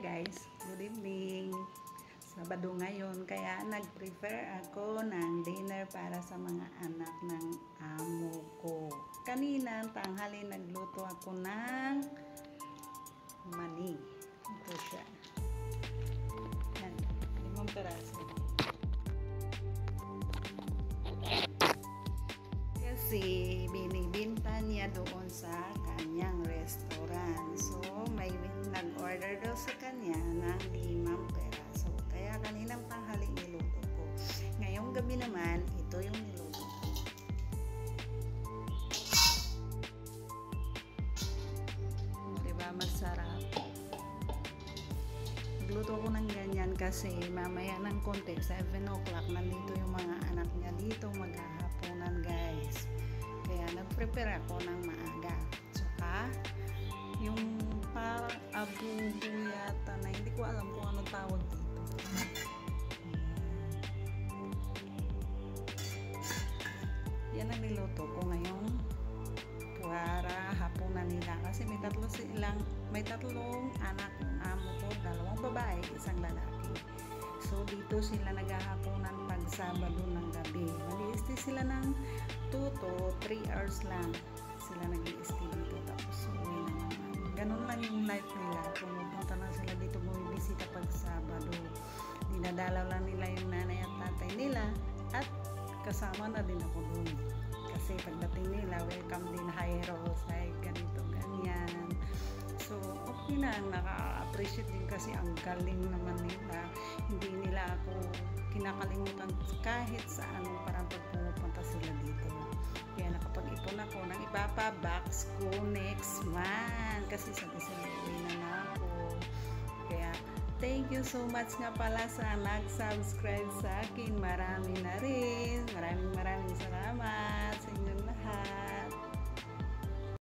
guys, good evening. Sabado ngayon, kaya nag-prepare ako ng dinner para sa mga anak ng amo ko. Kanina, tanghali, nagluto ako ng mani. Ito siya. Yan, limang peraso. Kasi binibinta niya doon sa kanyang restaurant. So, may nag-order daw sa gabi naman, ito yung niluto. Diba, masarap. Nagluto ko ng ganyan kasi mamaya ng konti, 7 o'clock, nandito yung mga anak niya dito maghahaponan guys. Kaya nag-prepare ako ng maaga. Tsaka, yung parang abubo yata na hindi ko alam kung ano tawag dito. Niluto ko ngayong para hapunan nila. Kasi may tatlo silang may tatlong anak ng amo ko dalawang babae isang lalaki. So dito sila naghahaponan pag Sabado ng gabi. Mag-i-stay sila ng 2 to 3 hours lang. Sila nag-i-stay dito. Tapos uwi na naman. Ganun lang yung life nila. Pumupunta lang sila dito bumibisita pag Sabado. Dinadalaw lang nila yung nanay at tatay nila at kasama na din ako doon kasi pagdating nila welcome din Jairo say ganito ganyan. So okay na naka-appreciate din kasi ang galing naman nila. Hindi nila ako kinakalimutan kahit sa anong parang pag pumupunta sila dito. Kaya nakapag-ipon ako ng ipapa-box ko next month. Kasi sa you so much nga pala sa nag-subscribe sa akin. Marami na rin